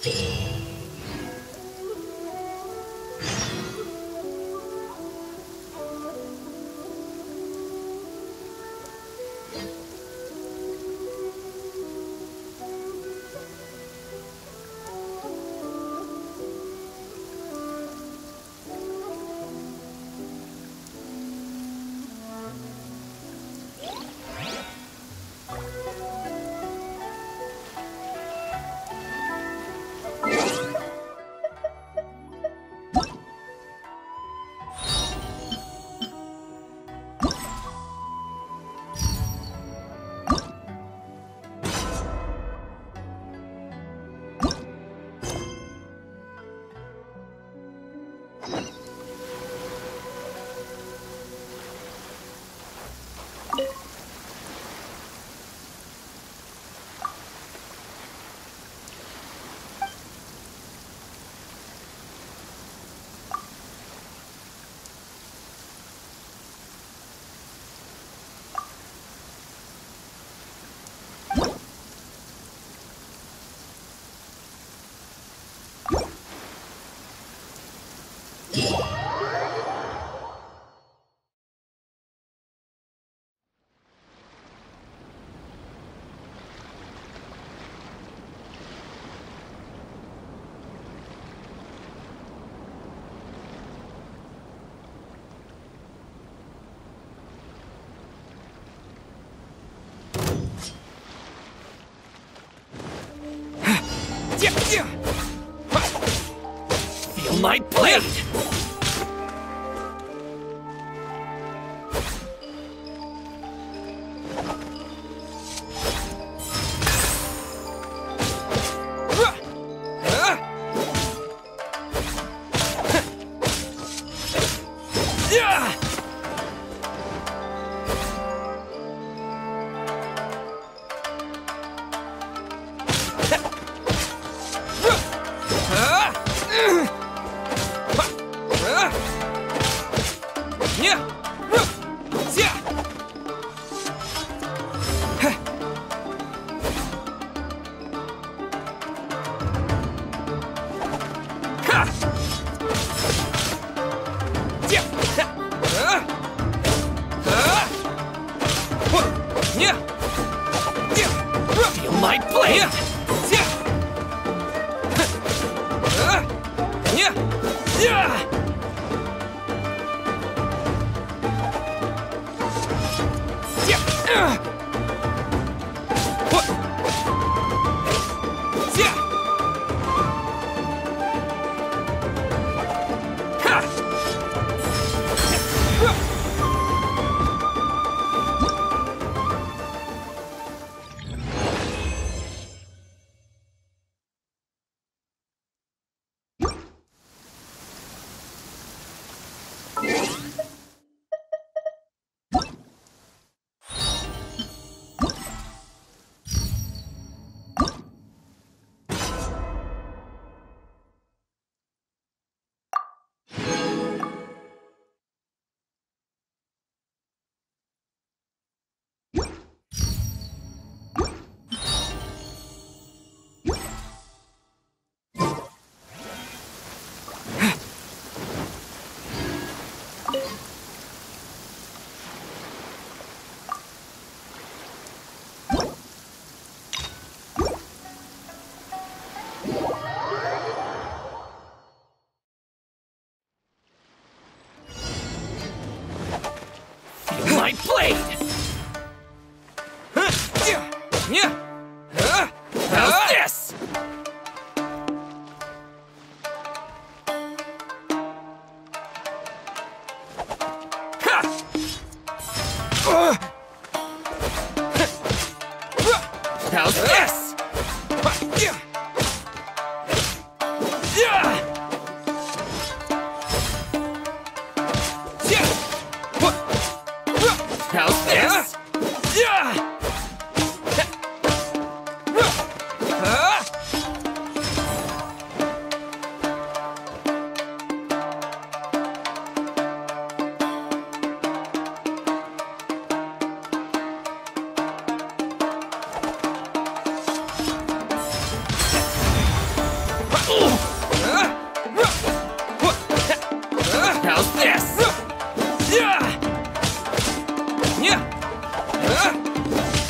fear. Feel my blade! Yeah! My blade! How's this? How's this? Yeah.